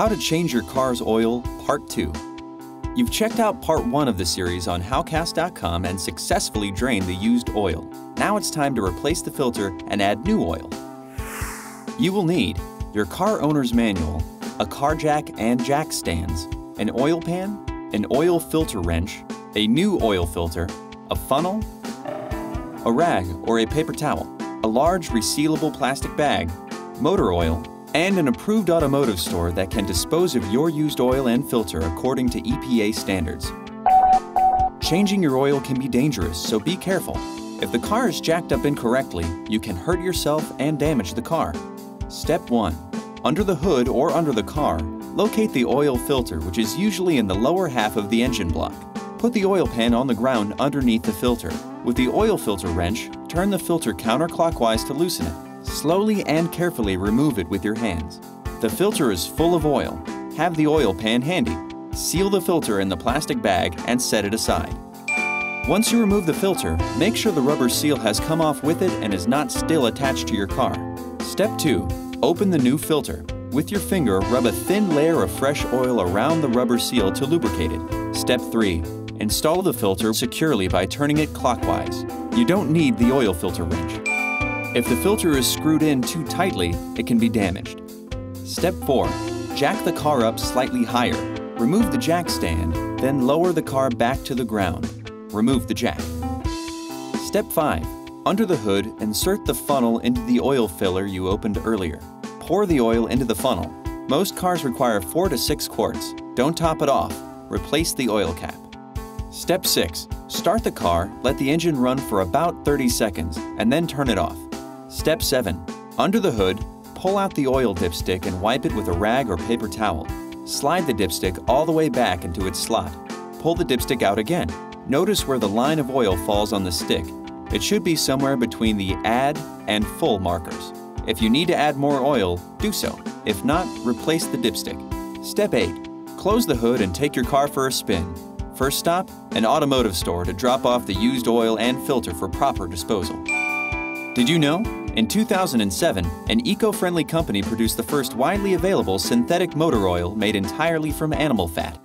How to Change Your Car's Oil, Part 2. You've checked out Part 1 of the series on Howcast.com and successfully drained the used oil. Now it's time to replace the filter and add new oil. You will need your car owner's manual, a car jack and jack stands, an oil pan, an oil filter wrench, a new oil filter, a funnel, a rag or a paper towel, a large resealable plastic bag, motor oil, and an approved automotive store that can dispose of your used oil and filter according to EPA standards. Changing your oil can be dangerous, so be careful. If the car is jacked up incorrectly, you can hurt yourself and damage the car. Step 1. Under the hood or under the car, locate the oil filter, which is usually in the lower half of the engine block. Put the oil pan on the ground underneath the filter. With the oil filter wrench, turn the filter counterclockwise to loosen it. Slowly and carefully remove it with your hands. The filter is full of oil. Have the oil pan handy. Seal the filter in the plastic bag and set it aside. Once you remove the filter, make sure the rubber seal has come off with it and is not still attached to your car. Step 2. Open the new filter. With your finger, rub a thin layer of fresh oil around the rubber seal to lubricate it. Step 3. Install the filter securely by turning it clockwise. You don't need the oil filter wrench. If the filter is screwed in too tightly, it can be damaged. Step 4. Jack the car up slightly higher. Remove the jack stand, then lower the car back to the ground. Remove the jack. Step 5. Under the hood, insert the funnel into the oil filler you opened earlier. Pour the oil into the funnel. Most cars require 4 to 6 quarts. Don't top it off. Replace the oil cap. Step 6. Start the car, let the engine run for about 30 seconds, and then turn it off. Step 7. Under the hood, pull out the oil dipstick and wipe it with a rag or paper towel. Slide the dipstick all the way back into its slot. Pull the dipstick out again. Notice where the line of oil falls on the stick. It should be somewhere between the add and full markers. If you need to add more oil, do so. If not, replace the dipstick. Step 8. Close the hood and take your car for a spin. First stop, an automotive store to drop off the used oil and filter for proper disposal. Did you know? In 2007, an eco-friendly company produced the first widely available synthetic motor oil made entirely from animal fat.